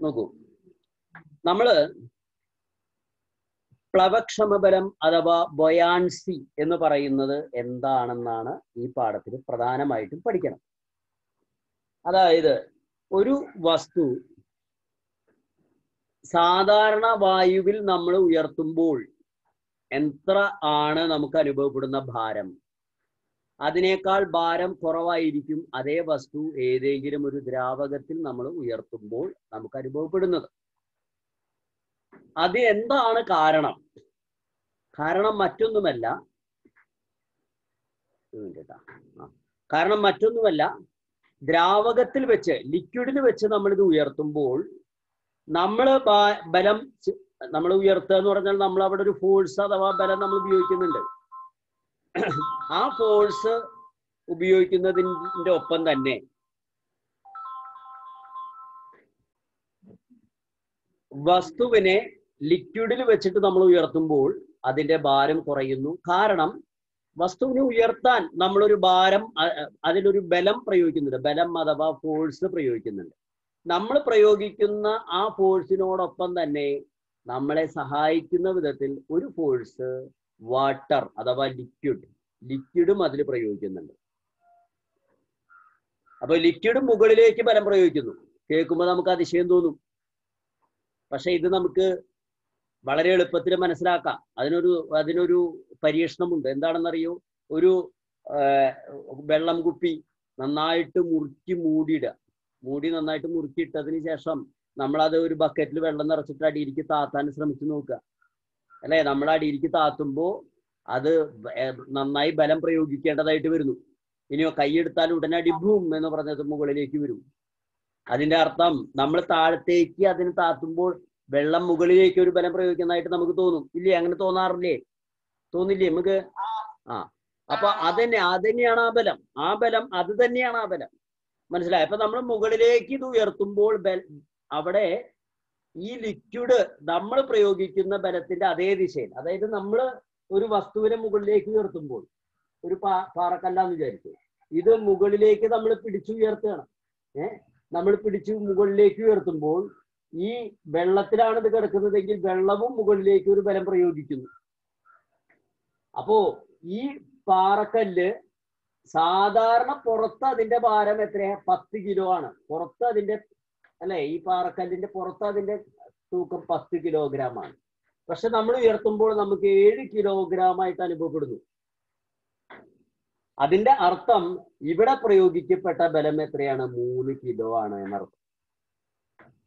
നോക്കൂ. നമ്മൾ പ്ലവക്ഷമബലം അഥവാ ബൊയാൻസി എന്ന് പറയുന്നത് എന്താണെന്നാണ് ഈ പാഠത്തിൽ പ്രധാനമായിട്ടും പഠിക്കണം. അതായത് ഒരു വസ്തു സാധാരണ വായുവിൽ നമ്മൾ ഉയർത്തുമ്പോൾ എത്ര ആണ് നമുക്ക് അനുഭവപ്പെടുന്ന ഭാരം? അതിനേക്കാൾ ഭാരം കുറവായിരിക്കും അതേ വസ്തു ഏതെങ്കിലും ഒരു ദ്രാവകത്തിൽ നമ്മൾ ഉയർത്തുമ്പോൾ നമുക്ക് അനുഭവപ്പെടുന്നത്. അത് എന്താണ് കാരണം? കാരണം മറ്റൊന്നുമല്ല. കാരണം മറ്റൊന്നുമല്ല. ദ്രാവകത്തിൽ വെച്ച് ലിക്വിഡിൽ വെച്ച് നമ്മൾ ഇത് ഉയർത്തുമ്പോൾ നമ്മൾ ബലം നമ്മൾ ഉയർത്തുക എന്ന് പറഞ്ഞാൽ നമ്മൾ അവിടെ ഒരു ഫോഴ്സ് അഥവാ ബലം നമ്മൾ ഉപയോഗിക്കുന്നുണ്ട്. ആ ഫോഴ്സ് ഉപയോഗിക്കുന്നതിന്റെ ഒപ്പം തന്നെ വസ്തുവിനെ ലിക്വിഡിൽ വെച്ചിട്ട് നമ്മൾ ഉയർത്തുമ്പോൾ അതിന്റെ ഭാരം കുറയുന്നു. കാരണം വസ്തുവിനെ ഉയർത്താൻ നമ്മളൊരു ഭാരം അതിലൊരു ബലം പ്രയോഗിക്കുന്നുണ്ട്. ബലം അഥവാ ഫോഴ്സ് പ്രയോഗിക്കുന്നുണ്ട്. നമ്മൾ പ്രയോഗിക്കുന്ന ആ ഫോഴ്സിനോടൊപ്പം തന്നെ നമ്മളെ സഹായിക്കുന്ന വിധത്തിൽ ഒരു ഫോഴ്സ് വാട്ടർ അഥവാ ലിക്വിഡ് ലിക്വിഡും അതിൽ പ്രയോഗിക്കുന്നുണ്ട്. അപ്പൊ ലിക്വിഡ് മുകളിലേക്ക് ബലം പ്രയോഗിക്കുന്നു. കേൾക്കുമ്പോൾ നമുക്ക് അതിശയം തോന്നും. പക്ഷെ ഇത് നമുക്ക് വളരെ എളുപ്പത്തിൽ മനസ്സിലാക്കാം. അതിനൊരു അതിനൊരു പരീക്ഷണമുണ്ട്. എന്താണെന്നറിയോ? ഒരു വെള്ളം കുപ്പി നന്നായിട്ട് മുറുക്കി മൂടിയിടുക. മൂടി നന്നായിട്ട് മുറുക്കിയിട്ടതിന് ശേഷം നമ്മളത് ഒരു ബക്കറ്റിൽ വെള്ളം നിറച്ചിട്ട് അടിയിലേക്ക് താത്താൻ ശ്രമിച്ചു നോക്കുക. അല്ലെ? നമ്മൾ അടിയിലേക്ക് താത്തുമ്പോൾ അത് നന്നായി ബലം പ്രയോഗിക്കേണ്ടതായിട്ട് വരുന്നു. ഇനിയോ കൈയെടുത്താൽ ഉടനെ അടിഭൂം എന്ന് പറഞ്ഞത് മുകളിലേക്ക് വരും. അതിന്റെ അർത്ഥം നമ്മൾ താഴത്തേക്ക് അതിന് താത്തുമ്പോൾ വെള്ളം മുകളിലേക്ക് ഒരു ബലം പ്രയോഗിക്കുന്നതായിട്ട് നമുക്ക് തോന്നും. ഇല്ലേ? അങ്ങനെ തോന്നാറില്ലേ? തോന്നില്ലേ നമുക്ക്? ആ. അപ്പൊ അതന്നെ അതന്നെയാണ് ആ ബലം. ആ ബലം അത് തന്നെയാണ് ആ ബലം. മനസ്സിലായി? അപ്പൊ നമ്മൾ മുകളിലേക്ക് ഇത് ഉയർത്തുമ്പോൾ അവിടെ ഈ ലിക്വിഡ് നമ്മൾ പ്രയോഗിക്കുന്ന ബലത്തിന്റെ അതേ ദിശയിൽ അതായത് നമ്മൾ ഒരു വസ്തുവിനെ മുകളിലേക്ക് ഉയർത്തുമ്പോൾ ഒരു പാ പാറക്കല്ലാന്ന് വിചാരിച്ചു ഇത് മുകളിലേക്ക് നമ്മൾ പിടിച്ചു ഉയർത്തുകയാണ്. ഏഹ് നമ്മൾ പിടിച്ചു മുകളിലേക്ക് ഉയർത്തുമ്പോൾ ഈ വെള്ളത്തിലാണ് ഇത് കിടക്കുന്നതെങ്കിൽ വെള്ളവും മുകളിലേക്ക് ഒരു ബലം പ്രയോഗിക്കുന്നു. അപ്പോ ഈ പാറക്കല്ല് സാധാരണ പുറത്ത് അതിന്റെ ഭാരം എത്രയാ? പത്ത് കിലോ ആണ്. പുറത്ത് അതിന്റെ അല്ലെ? ഈ പാറക്കല്ലിന്റെ പുറത്ത് അതിന്റെ തൂക്കം പത്ത് കിലോഗ്രാം ആണ് പക്ഷെ നമ്മൾ ഉയർത്തുമ്പോൾ നമുക്ക് ഏഴ് കിലോഗ്രാം ആയിട്ട് അനുഭവപ്പെടുന്നു. അതിന്റെ അർത്ഥം ഇവിടെ പ്രയോഗിക്കപ്പെട്ട ബലം എത്രയാണ്? മൂന്ന് കിലോ ആണ് എന്നർത്ഥം.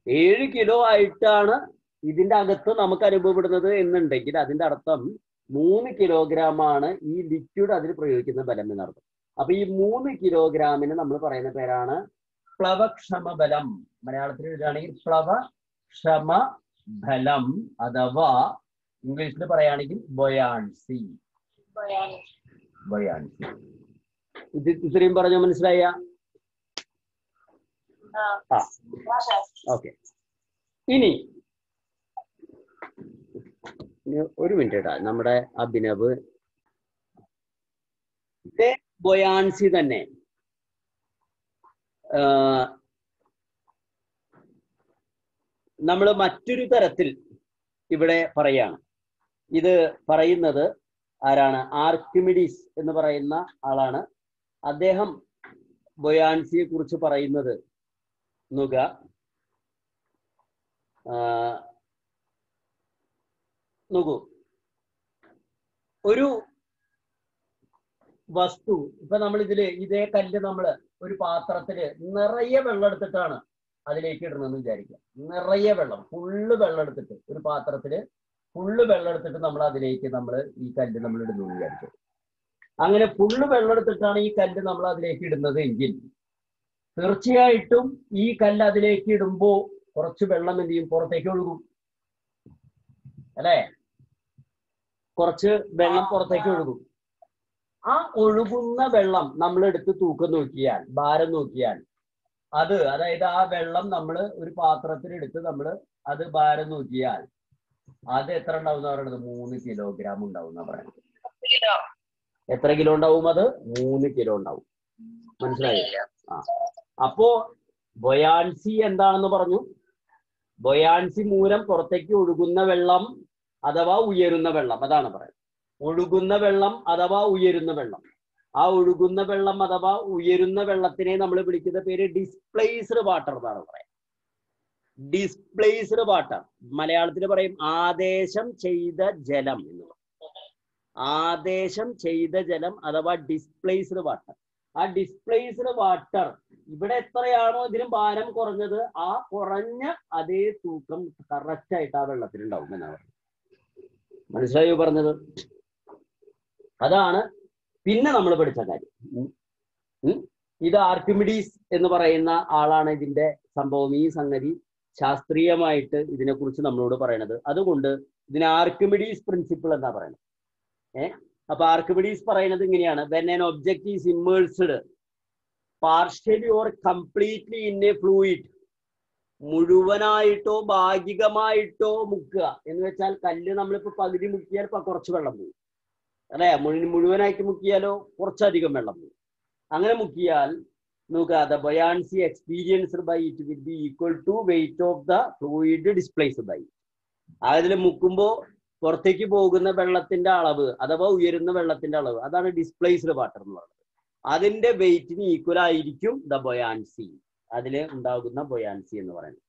ഏഴ് കിലോ ആയിട്ടാണ് ഇതിന്റെ അകത്ത് നമുക്ക് അനുഭവപ്പെടുന്നത് എന്നുണ്ടെങ്കിൽ അതിന്റെ അർത്ഥം മൂന്ന് കിലോഗ്രാം ആണ് ഈ ലിക്വിഡ് അതിൽ പ്രയോഗിക്കുന്ന ബലം എന്നർത്ഥം. അപ്പൊ ഈ മൂന്ന് കിലോഗ്രാമിന് നമ്മൾ പറയുന്ന പേരാണ് പ്ലവക്ഷമ ബലം മലയാളത്തിൽ എഴുതുകയാണെങ്കിൽ പ്ലവക്ഷമ ബലം അഥവാ ഇംഗ്ലീഷിൽ പറയുകയാണെങ്കിൽ ബൊയാൻസി ബൊയാൻസി ഇത് ഇത്രയും പറഞ്ഞു മനസ്സിലായ? ഓക്കെ. ഇനി ഒരു മിനിറ്റ് കേട്ടാ നമ്മുടെ അഭിനവ്. ബൊയാൻസി തന്നെ. നമ്മൾ മറ്റൊരു തരത്തിൽ ഇവിടെ പറയാണ്. ഇത് പറയുന്നത് ആരാണ്? ആർക്കിമിഡീസ് എന്ന് പറയുന്ന ആളാണ്. അദ്ദേഹം ബൊയാൻസിയെ കുറിച്ച് പറയുന്നത് നുക നുകു ഒരു വസ്തു ഇപ്പൊ നമ്മൾ ഇതിൽ ഇതേ കല്ല് നമ്മൾ ഒരു പാത്രത്തിൽ നിറയെ വെള്ളം എടുത്തിട്ടാണ് അതിലേക്ക് ഇടണമെന്ന് വിചാരിക്കുക. നിറയെ വെള്ളം ഫുള്ള് വെള്ളം എടുത്തിട്ട് ഒരു പാത്രത്തിൽ ഫുള്ള് വെള്ളം എടുത്തിട്ട് നമ്മൾ അതിലേക്ക് നമ്മൾ ഈ കല്ല് നമ്മൾ ഇടുന്നു വിചാരിച്ചു അങ്ങനെ ഫുള്ള് വെള്ളം എടുത്തിട്ടാണ് ഈ കല്ല് നമ്മൾ അതിലേക്ക് ഇടുന്നത് എങ്കിൽ തീർച്ചയായിട്ടും ഈ കല്ല് അതിലേക്ക് ഇടുമ്പോ കുറച്ച് വെള്ളം എന്ത് ചെയ്യും? പുറത്തേക്ക് ഒഴുകും. അല്ലേ? കുറച്ച് വെള്ളം പുറത്തേക്ക് ഒഴുകും. ആ ഒഴുകുന്ന വെള്ളം നമ്മൾ എടുത്ത് തൂക്കം നോക്കിയാൽ ഭാരം നോക്കിയാൽ അത് അതായത് ആ വെള്ളം നമ്മൾ ഒരു പാത്രത്തിൽ എടുത്ത് നമ്മൾ അത് ഭാരം നോക്കിയാൽ അത് എത്ര ഉണ്ടാവും പറയുന്നത് മൂന്ന് കിലോഗ്രാം ഉണ്ടാവും എന്നാ പറയുന്നത് എത്ര കിലോ ഉണ്ടാവും അത്? മൂന്ന് കിലോ ഉണ്ടാവും. മനസ്സിലായോ? ആ. അപ്പോ ബൊയാൻസി എന്താണെന്ന് പറഞ്ഞു? ബൊയാൻസി മൂലം പുറത്തേക്ക് ഒഴുകുന്ന വെള്ളം അഥവാ ഉയരുന്ന വെള്ളം അതാണ് പറയുന്നത്. ഒഴുകുന്ന വെള്ളം അഥവാ ഉയരുന്ന വെള്ളം. ആ ഒഴുകുന്ന വെള്ളം അഥവാ ഉയരുന്ന വെള്ളത്തിനെ നമ്മൾ വിളിക്കുന്ന പേര് ഡിസ്പ്ലേസ്ഡ് വാട്ടർ എന്നാണ് പറയാം. ഡിസ്പ്ലേസ്ഡ് വാട്ടർ മലയാളത്തിൽ പറയും ആദേശം ചെയ്ത ജലം എന്ന് പറയും. ആദേശം ചെയ്ത ജലം അഥവാ ഡിസ്പ്ലേസ്ഡ് വാട്ടർ ആ ഡിസ്പ്ലേസ്ഡ് വാട്ടർ ഇവിടെ എത്രയാണോ ഇതിന് ഭാരം കുറഞ്ഞത് ആ കുറഞ്ഞ അതേ തൂക്കം കറക്റ്റ് ആയിട്ട് ആ വെള്ളത്തിൽ ഉണ്ടാവും എന്നാണ് മനസ്സിലായോ പറഞ്ഞത്? അതാണ് പിന്നെ നമ്മൾ പഠിച്ച കാര്യം. ഇത് ആർക്കിമിഡീസ് എന്ന് പറയുന്ന ആളാണ് ഇതിന്റെ സംഭവം. ഈ സംഗതി ശാസ്ത്രീയമായിട്ട് ഇതിനെക്കുറിച്ച് നമ്മളോട് പറയണത്. അതുകൊണ്ട് ഇതിനെ ആർക്കിമിഡീസ് പ്രിൻസിപ്പിൾ എന്നാ പറയുന്നത് ഏ? അപ്പൊ ആർക്കിമിഡീസ് പറയുന്നത് ഇങ്ങനെയാണ്. When an object is immersed partially or completely in a fluid മുഴുവനായിട്ടോ ഭാഗികമായിട്ടോ മുക്കുക. എന്ന് വെച്ചാൽ കല്ല് നമ്മളിപ്പോ പകുതി മുക്കിയാൽ കുറച്ച് വെള്ളം പോകും അല്ലെ? മുഴു മുഴുവനായിട്ട് മുക്കിയാലോ? കുറച്ചധികം വെള്ളം പോകും അങ്ങനെ മുക്കിയാൽ നോക്കുക the buoyancy experienced by it will be equal to weight of the fluid displaced by അതിൽ മുക്കുമ്പോൾ പുറത്തേക്ക് പോകുന്ന വെള്ളത്തിന്റെ അളവ് അഥവാ ഉയരുന്ന വെള്ളത്തിന്റെ അളവ് അതാണ് ഡിസ്പ്ലേസ്ഡ് വാട്ടർ എന്ന് പറയുന്നത്. അതിന്റെ വെയിറ്റിന് ഈക്വൽ ആയിരിക്കും ദ ബൊയാൻസി അതിൽ ഉണ്ടാകുന്ന ബൊയാൻസി എന്ന് പറയുന്നത്.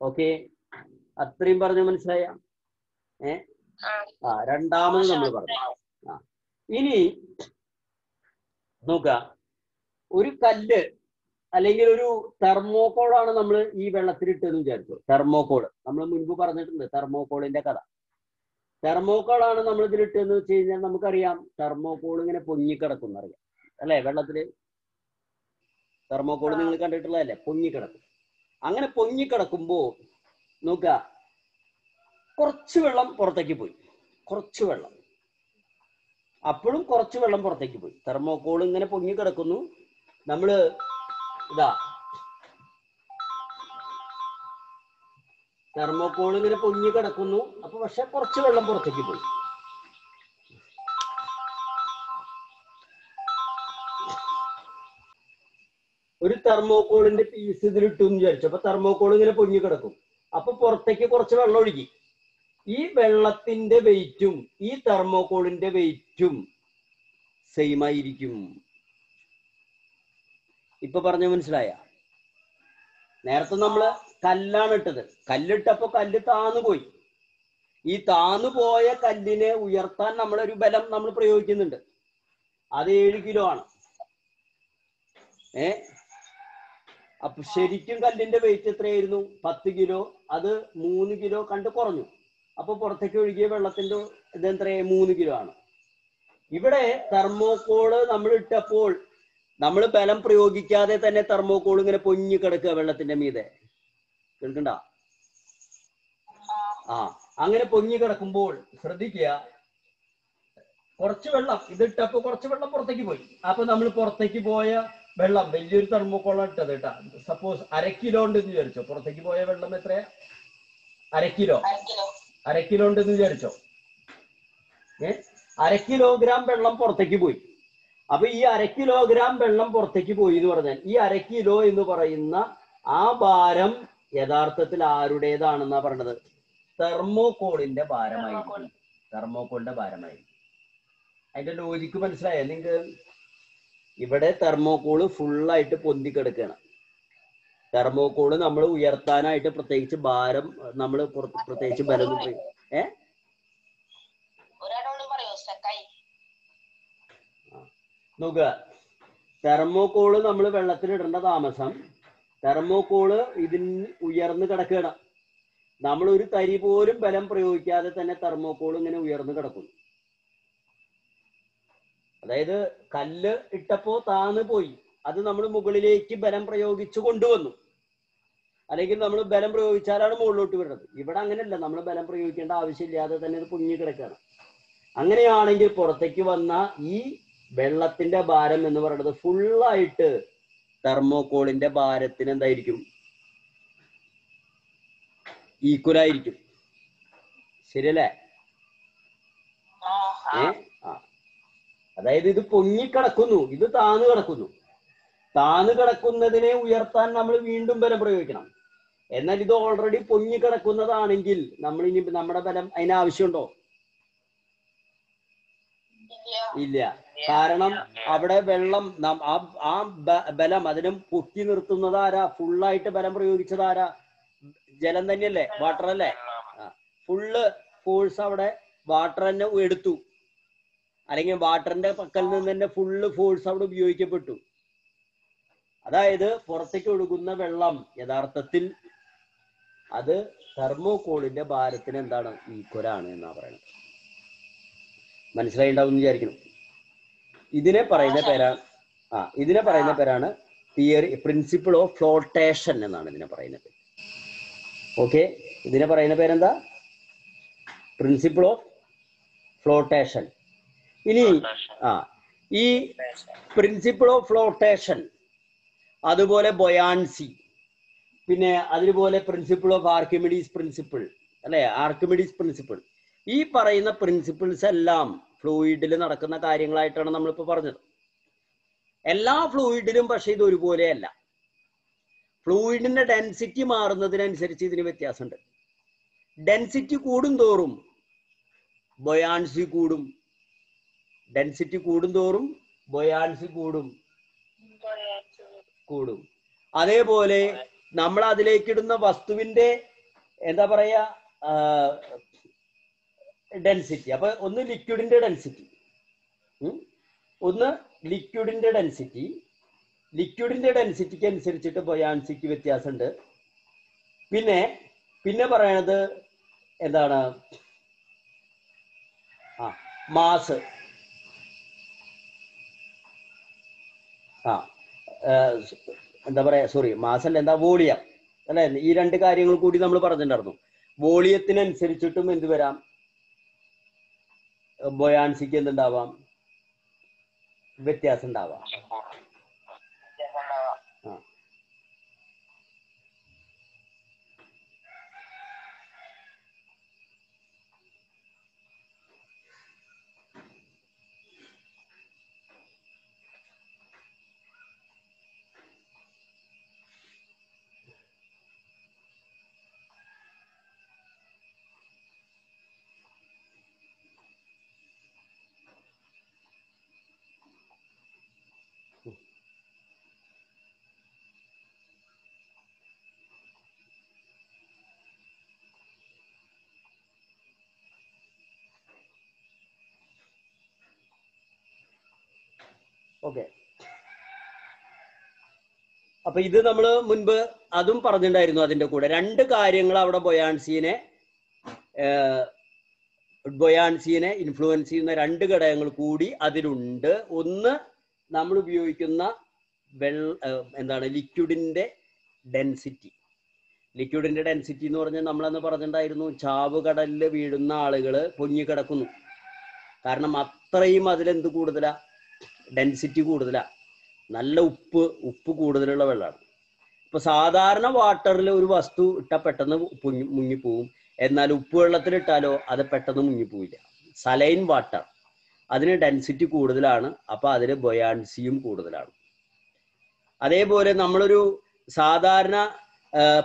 ഓക്കെ അത്രയും പറഞ്ഞു മനസ്സിലായ? ഏ? ആ. രണ്ടാമത് നമ്മൾ പറഞ്ഞു. ഇനി നോക്ക ഒരു കല്ല് അല്ലെങ്കിൽ ഒരു തെർമോക്കോളാണ് നമ്മൾ ഈ വെള്ളത്തിലിട്ടെന്ന് വിചാരിച്ചു. തെർമോക്കോൾ നമ്മൾ മുൻപ് പറഞ്ഞിട്ടുണ്ട് തെർമോക്കോളിന്റെ കഥ. തെർമോക്കോളാണ് നമ്മൾ ഇതിലിട്ടെന്ന് വെച്ച് കഴിഞ്ഞാൽ നമുക്കറിയാം തെർമോക്കോൾ ഇങ്ങനെ പൊങ്ങിക്കിടക്കും അറിയാം. അല്ലെ? വെള്ളത്തിൽ തെർമോക്കോൾ നിങ്ങൾ കണ്ടിട്ടുള്ളതല്ലേ? പൊങ്ങിക്കിടക്കും അങ്ങനെ പൊങ്ങിക്കിടക്കുമ്പോ നോക്ക കുറച്ച് വെള്ളം പുറത്തേക്ക് പോയി. കുറച്ച് വെള്ളം. അപ്പോഴും കുറച്ച് വെള്ളം പുറത്തേക്ക് പോയി. തെർമോക്കോൾ ഇങ്ങനെ പൊങ്ങി കിടക്കുന്നു. നമ്മൾ ഇതാ. തെർമോക്കോൾ ഇങ്ങനെ പൊങ്ങി കിടക്കുന്നു. അപ്പൊ പക്ഷെ കുറച്ച് വെള്ളം പുറത്തേക്ക് പോയി. ഒരു തെർമോക്കോളിന്റെ പീസ് ഇതിലിട്ടു എന്ന് വിചാരിച്ചു. അപ്പൊ തെർമോക്കോൾ ഇങ്ങനെ പൊങ്ങി കിടക്കും. അപ്പൊ പുറത്തേക്ക് കുറച്ച് വെള്ളം ഒഴുകി. ഈ വെള്ളത്തിന്റെ വെയിറ്റും ഈ തെർമോകോളിന്റെ വെയിറ്റും സെയിം ആയിരിക്കും. ഇപ്പൊ പറഞ്ഞ മനസ്സിലായ? നേരത്തെ നമ്മൾ കല്ലാണ് ഇട്ടത്. കല്ലിട്ടപ്പോ കല്ല് താന്നു പോയി. ഈ താന്നു പോയ കല്ലിനെ ഉയർത്താൻ നമ്മളൊരു ബലം നമ്മൾ പ്രയോഗിക്കുന്നുണ്ട്. അത് ഏഴ് കിലോ ആണ്. ഏ? അപ്പൊ ശരിക്കും കല്ലിന്റെ വെയിറ്റ് എത്രയായിരുന്നു? പത്ത് കിലോ. അത് മൂന്ന് കിലോ കണ്ട് കുറഞ്ഞു. അപ്പൊ പുറത്തേക്ക് ഒഴുകിയ വെള്ളത്തിന്റെ ഇത് എത്രയായി മൂന്ന് കിലോ ആണ്. ഇവിടെ തെർമോക്കോൾ നമ്മൾ ഇട്ടപ്പോൾ നമ്മൾ ബലം പ്രയോഗിക്കാതെ തന്നെ തെർമോക്കോൾ ഇങ്ങനെ പൊങ്ങി കിടക്കുക വെള്ളത്തിന്റെ മീതെ. കേൾക്കണ്ട? ആ അങ്ങനെ പൊങ്ങി കിടക്കുമ്പോൾ ശ്രദ്ധിക്കുക കുറച്ച് വെള്ളം ഇതിട്ടപ്പോ കുറച്ച് വെള്ളം പുറത്തേക്ക് പോയി. അപ്പൊ നമ്മൾ പുറത്തേക്ക് പോയ വെള്ളം വലിയൊരു തെർമോക്കോളാണ് ഇട്ടത് കേട്ടാ. സപ്പോസ് അര കിലോ ഉണ്ടെന്ന് വിചാരിച്ചോ? പുറത്തേക്ക് പോയ വെള്ളം എത്രയാ? അര കിലോ. അര കിലോ ഉണ്ടെന്ന് വിചാരിച്ചോ? ഏ? അര കിലോഗ്രാം വെള്ളം പുറത്തേക്ക് പോയി. അപ്പൊ ഈ അര കിലോഗ്രാം വെള്ളം പുറത്തേക്ക് പോയി എന്ന് പറഞ്ഞാൽ ഈ അര കിലോ എന്ന് പറയുന്ന ആ ഭാരം യഥാർത്ഥത്തിൽ ആരുടേതാണെന്നാ പറഞ്ഞത് തെർമോകോളിന്റെ ഭാരമായി തെർമോകോളിന്റെ ഭാരമായി അതിന്റെ ലോജിക്ക് മനസ്സിലായോ? നിങ്ങൾക്ക് ഇവിടെ തെർമോകോൾ ഫുള്ളായിട്ട് പൊന്തി കിടക്കുകയാണ്. തെർമോകോൾ നമ്മൾ ഉയർത്താനായിട്ട് പ്രത്യേകിച്ച് ഭാരം നമ്മൾ പ്രത്യേകിച്ച് ബലം ഏ? നോക്കുക. തെർമോകോൾ നമ്മൾ വെള്ളത്തിൽ വെള്ളത്തിലിടേണ്ട താമസം. തെർമോകോൾ ഇതിന് ഉയർന്നു കിടക്കുകയാണ്. നമ്മൾ ഒരു തരി പോലും ബലം പ്രയോഗിക്കാതെ തന്നെ തെർമോകോൾ ഇങ്ങനെ ഉയർന്നു കിടക്കുന്നു. അതായത് കല്ല് ഇട്ടപ്പോ താന്ന് പോയി. അത് നമ്മൾ മുകളിലേക്ക് ബലം പ്രയോഗിച്ചു കൊണ്ടുവന്നു. അല്ലെങ്കിൽ നമ്മൾ ബലം പ്രയോഗിച്ചാലാണ് മുകളിലോട്ട് വരുന്നത്. ഇവിടെ അങ്ങനെയല്ല. നമ്മൾ ബലം പ്രയോഗിക്കേണ്ട ആവശ്യമില്ലാതെ തന്നെ ഇത് പൊങ്ങി കിടക്കുകയാണ്. അങ്ങനെയാണെങ്കിൽ പുറത്തേക്ക് വന്ന ഈ വെള്ളത്തിന്റെ ഭാരം എന്ന് പറയുന്നത് ഫുള്ളായിട്ട് തെർമോകോളിന്റെ ഭാരത്തിന് എന്തായിരിക്കും? ഈക്വൽ ആയിരിക്കും. ശരിയല്ലേ? ഏ? അതായത് ഇത് പൊങ്ങിക്കിടക്കുന്നു ഇത് താന്ന് കിടക്കുന്നു. താന്ന് കിടക്കുന്നതിനെ ഉയർത്താൻ നമ്മൾ വീണ്ടും ബലം പ്രയോഗിക്കണം. എന്നാൽ ഇത് ഓൾറെഡി പൊങ്ങി കിടക്കുന്നതാണെങ്കിൽ നമ്മൾ ഇനി നമ്മുടെ ബലം അതിന് ആവശ്യമുണ്ടോ? ഇല്ല. കാരണം അവിടെ വെള്ളം ആ ബലം അതിനും പൊക്കി നിർത്തുന്നത് ആരാ? ഫുള്ളായിട്ട് ബലം പ്രയോഗിച്ചത് ആരാ? ജലം തന്നെയല്ലേ? വാട്ടർ അല്ലേ? ഫുള്ള് ഫോഴ്സ് അവിടെ വാട്ടർ തന്നെ എടുത്തു. അല്ലെങ്കിൽ വാട്ടറിന്റെ പക്കൽ നിന്ന് തന്നെ ഫുള്ള് ഫോഴ്സ് അവിടെ ഉപയോഗിക്കപ്പെട്ടു. അതായത് പുറത്തേക്ക് ഒഴുകുന്ന വെള്ളം യഥാർത്ഥത്തിൽ അത് തെർമോകോളിന്റെ ഭാരത്തിന് എന്താണ്? ഈക്വലാണ് എന്നാ പറയുന്നത്. മനസ്സിലായിണ്ടാവും വിചാരിക്കണം ഇതിനെ പറയുന്ന പേരാണ് ആ ഇതിനെ പറയുന്ന പേരാണ് തിയറി പ്രിൻസിപ്പിൾ ഓഫ് ഫ്ലോട്ടേഷൻ എന്നാണ് ഇതിനെ പറയുന്നത്. ഓക്കെ ഇതിനെ പറയുന്ന പേരെന്താ? പ്രിൻസിപ്പിൾ ഓഫ് ഫ്ലോട്ടേഷൻ ഇനി ആ ഈ പ്രിൻസിപ്പിൾ ഓഫ് ഫ്ലോട്ടേഷൻ അതുപോലെ ബൊയാൻസി. പിന്നെ അതുപോലെ പ്രിൻസിപ്പിൾ ഓഫ് ആർക്കിമിഡീസ് പ്രിൻസിപ്പിൾ അല്ലെ? ആർക്കിമിഡീസ് പ്രിൻസിപ്പിൾ ഈ പറയുന്ന പ്രിൻസിപ്പിൾസ് എല്ലാം ഫ്ലൂയിഡിൽ നടക്കുന്ന കാര്യങ്ങളായിട്ടാണ് നമ്മളിപ്പോൾ പറഞ്ഞത്. എല്ലാ ഫ്ലൂയിഡിലും പക്ഷേ ഇത് ഒരുപോലെയല്ല. ഫ്ലൂയിഡിന്റെ ഡെൻസിറ്റി മാറുന്നതിനനുസരിച്ച് ഇതിന് വ്യത്യാസമുണ്ട്. ഡെൻസിറ്റി കൂടും തോറും ബൊയാൻസി കൂടും. ഡെൻസിറ്റി കൂടും തോറും ബൊയാൻസി കൂടും. കൂടും. അതേപോലെ നമ്മൾ അതിലേക്കിടുന്ന വസ്തുവിന്റെ എന്താ പറയാ ഡെൻസിറ്റി അപ്പൊ ഒന്ന് ലിക്വിഡിന്റെ ഡെൻസിറ്റി ഒന്ന് ലിക്വിഡിന്റെ ഡെൻസിറ്റി ലിക്വിഡിന്റെ ഡെൻസിറ്റിക്ക് അനുസരിച്ചിട്ട് ബൊയാൻസിക്ക് വ്യത്യാസമുണ്ട്. പിന്നെ പിന്നെ പറയണത് എന്താണ്? ആ മാസ് ആ. എന്താ പറയാ സോറി മാസല്ല എന്താ വോളിയം. അല്ലെ? ഈ രണ്ട് കാര്യങ്ങൾ കൂടി നമ്മൾ പറഞ്ഞിട്ടുണ്ടായിരുന്നു. വോളിയത്തിനനുസരിച്ചിട്ടും എന്ത് വരാം? ബൊയാൻസിക്ക് എന്തുണ്ടാവാം? വ്യത്യാസം ഉണ്ടാവാം. ഓക്കെ അപ്പൊ ഇത് നമ്മൾ മുൻപ് അതും പറഞ്ഞിട്ടുണ്ടായിരുന്നു അതിന്റെ കൂടെ. രണ്ട് കാര്യങ്ങൾ അവിടെ ബൊയാൻസിനെ ബൊയാൻസിനെ ഇൻഫ്ലുവൻസ് ചെയ്യുന്ന രണ്ട് ഘടകങ്ങൾ കൂടി അതിലുണ്ട്. ഒന്ന് നമ്മൾ ഉപയോഗിക്കുന്ന വെള്ള എന്താണ് ലിക്വിഡിന്റെ ഡെൻസിറ്റി. ലിക്വിഡിന്റെ ഡെൻസിറ്റി എന്ന് പറഞ്ഞാൽ നമ്മളന്ന് പറഞ്ഞിട്ടുണ്ടായിരുന്നു ചാവുകടലിൽ വീഴുന്ന ആളുകൾ പൊങ്ങിക്കിടക്കുന്നു കാരണം അത്രയും അതിലെന്ത് കൂടുതലാ? ഡെൻസിറ്റി കൂടുതലാണ് നല്ല ഉപ്പ് ഉപ്പ് കൂടുതലുള്ള വെള്ളമാണ് ഇപ്പൊ സാധാരണ വാട്ടറിൽ ഒരു വസ്തു ഇട്ടാൽ പെട്ടെന്ന് മുങ്ങി മുങ്ങിപ്പോവും എന്നാൽ ഉപ്പ് വെള്ളത്തിൽ ഇട്ടാലോ അത് പെട്ടെന്ന് മുങ്ങിപ്പോവില്ല സലൈൻ വാട്ടർ അതിന് ഡെൻസിറ്റി കൂടുതലാണ്. അപ്പൊ അതിന് ബൊയാൻസിയും കൂടുതലാണ്. അതേപോലെ നമ്മളൊരു സാധാരണ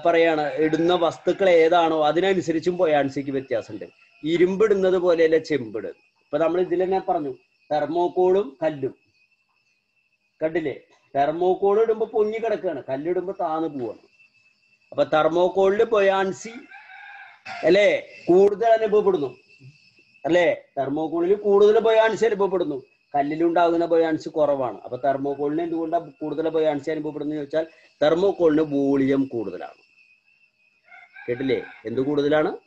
പറയാണ് ഇടുന്ന വസ്തുക്കൾ ഏതാണോ അതിനനുസരിച്ചും ബൊയാൻസിക്ക് വ്യത്യാസമുണ്ട്. ഇരുമ്പിടുന്നത് പോലെയല്ല ചെമ്പിട്. ഇപ്പൊ നമ്മൾ ഇതിൽ തന്നെ പറഞ്ഞു തെർമോക്കോളും കല്ലും. കണ്ടില്ലേ? തെർമോക്കോൾ ഇടുമ്പോ പൊങ്ങി കിടക്കുകയാണ് കല്ലിടുമ്പോ താന്ന് പോവാണ്. അപ്പൊ തെർമോകോളിൽ ബൊയാൻസി അല്ലേ? കൂടുതൽ അനുഭവപ്പെടുന്നു. അല്ലേ? തെർമോക്കോളിൽ കൂടുതൽ ബൊയാൻസി അനുഭവപ്പെടുന്നു. കല്ലിലുണ്ടാകുന്ന ബൊയാൻസി കുറവാണ്. അപ്പൊ തെർമോക്കോളിന് എന്തുകൊണ്ടാണ് കൂടുതൽ ബൊയാൻസി അനുഭവപ്പെടുന്നത് ചോദിച്ചാൽ തെർമോക്കോളിന് വോളിയം കൂടുതലാണ്. കേട്ടില്ലേ? എന്ത് കൂടുതലാണ്?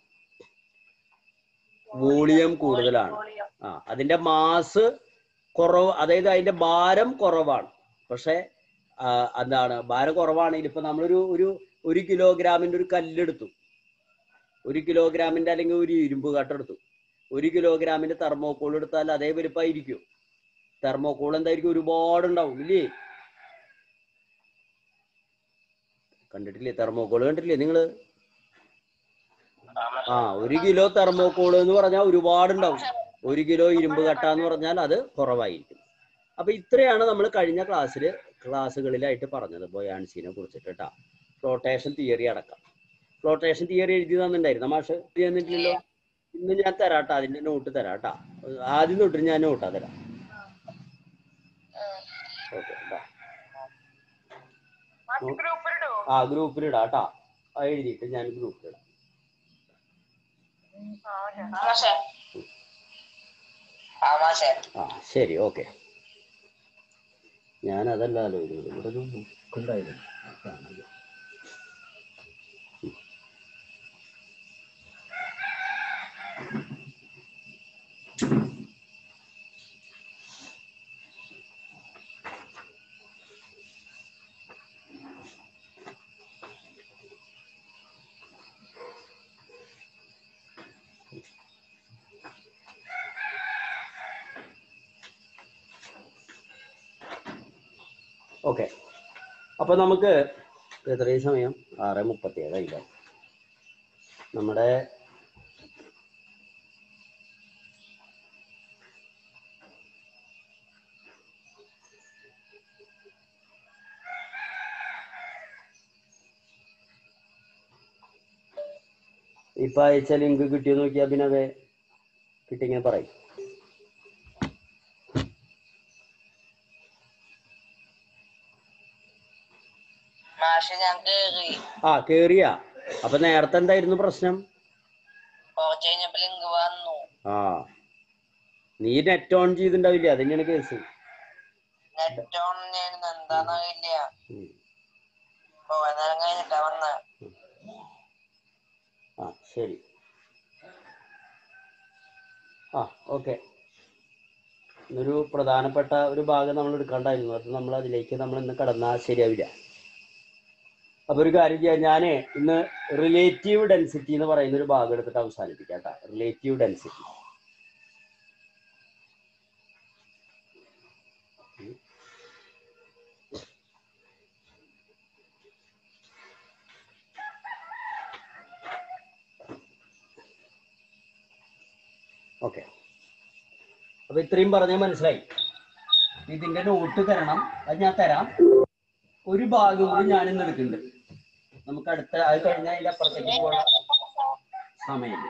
വോളിയം കൂടുതലാണ്. ആ അതിന്റെ മാസ് കുറവ് അതായത് അതിന്റെ ഭാരം കുറവാണ്. പക്ഷെ എന്താണ് ഭാരം കുറവാണെങ്കിൽ ഇപ്പൊ നമ്മളൊരു ഒരു ഒരു കിലോഗ്രാമിന്റെ ഒരു കല്ലെടുത്തു. ഒരു കിലോഗ്രാമിന്റെ അല്ലെങ്കിൽ ഒരു ഇരുമ്പ് കട്ടെടുത്തു ഒരു കിലോഗ്രാമിന്റെ തെർമോക്കോൾ എടുത്താൽ അതേ വലുപ്പമായിരിക്കും. തെർമോക്കോൾ എന്തായിരിക്കും? ഒരുപാട് ഉണ്ടാവും ഇല്ലേ? കണ്ടിട്ടില്ലേ? തെർമോക്കോൾ കണ്ടിട്ടില്ലേ നിങ്ങൾ? ആ ഒരു കിലോ തെർമോക്കോൾ എന്ന് പറഞ്ഞാൽ ഒരുപാട് ഉണ്ടാവും ഒരു കിലോ ഇരുമ്പ് കട്ട എന്ന് പറഞ്ഞാൽ അത് കുറവായിരിക്കും. അപ്പൊ ഇത്രയാണ് നമ്മൾ കഴിഞ്ഞ ക്ലാസ്സിൽ ക്ലാസ്സുകളിലായിട്ട് പറഞ്ഞത് ബൊയാൻസിനെ കുറിച്ചിട്ട് കേട്ടാ ഫ്ലോട്ടേഷൻ തിയറി അടക്കം. ഫ്ലോട്ടേഷൻ തിയറി എഴുതി തന്നിട്ടുണ്ടായിരുന്നു മാഷ്? എഴുതി തന്നിട്ടില്ലല്ലോ? ഇന്ന് ഞാൻ തരാട്ടാ അതിന്റെ നോട്ട് തരാട്ടാ. ആദ്യം തൊട്ട് ഞാൻ നോട്ടാ തരാം. ആ ഗ്രൂപ്പിലിടാം കേട്ടാ എഴുതിയിട്ട് ഞാൻ ഗ്രൂപ്പിലിടാം ആ ശരി ഓക്കെ. ഞാൻ ആലോചിക്കുന്നത് ഇവിടെ ഒരു ബുക്ക് ഉണ്ടായിരുന്നു അത് കാണാനില്ല. ഓക്കെ. അപ്പൊ നമുക്ക് എത്രയും സമയം? ആറ് മുപ്പത്തി ഏഴായില്ല നമ്മുടെ ഇപ്പൊ അയച്ച ലിങ്ക് കിട്ടിയോ നോക്കിയാ പിന്നെ അതെ കിട്ടിങ്ങനെ പറയും. ഞാൻ കേറി. ആ കേറിയ. അപ്പൊ നേരത്തെ എന്തായിരുന്നു പ്രശ്നം? കുറച്ച് കഴിഞ്ഞപ്പോ ലിങ്ക് വന്നു. ആ. നീ നെറ്റ് ഓൺ ചെയ്തിണ്ടാവില്ല? അത് കേസ്. നെറ്റ് ഓൺ ചെയ്യുന്നത് എന്താന്നറിയില്ല. ഉം. കുറെ കഴിഞ്ഞിട്ടാ വന്ന. ആ ശരി. ആ ഓക്കെ. ഒരു പ്രധാനപ്പെട്ട ഒരു ഭാഗം നമ്മൾ എടുക്കാണ്ടായിരുന്നു. അത് നമ്മൾ അതിലേക്ക് നമ്മൾ ഇന്ന് കടന്നാൽ ശരിയാവില്ല. അപ്പൊ ഒരു കാര്യം ചെയ്യാം. ഞാൻ ഇന്ന് റിലേറ്റീവ് ഡെൻസിറ്റി എന്ന് പറയുന്ന ഒരു ഭാഗം എടുത്തിട്ട് അവസാനിപ്പിക്കാം കേട്ടോ. റിലേറ്റീവ് ഡെൻസിറ്റി ഓക്കെ അപ്പൊ ഇത്രയും പറഞ്ഞാൽ മനസ്സിലായി. ഇതിന്റെ നോട്ട് തരണം. അത് ഞാൻ തരാം. ഒരു ഭാഗം കൂടി ഞാൻ ഇന്ന് എടുക്കുന്നുണ്ട്. നമുക്ക് അടുത്ത അത് കഴിഞ്ഞാൽ അതിന്റെ അപ്പുറത്തേക്ക് പോകാൻ സമയം.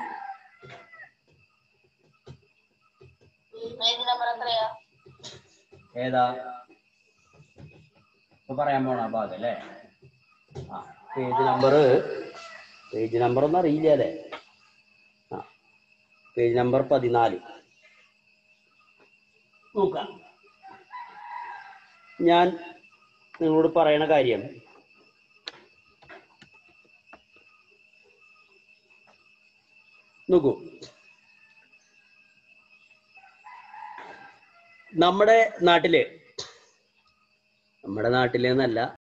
ഏതാ ഇപ്പൊ പറയാൻ പോണ ഭാഗം അല്ലേ? ആ പേജ് നമ്പർ പേജ് നമ്പർ ഒന്നും അറിയില്ല അല്ലേ? ആ പേജ് നമ്പർ പതിനാല്. നോക്കാം. ഞാൻ നിങ്ങളോട് പറയണ കാര്യം നോക്കൂ. നമ്മുടെ നാട്ടിൽ നമ്മുടെ നാട്ടിൽ എന്നല്ല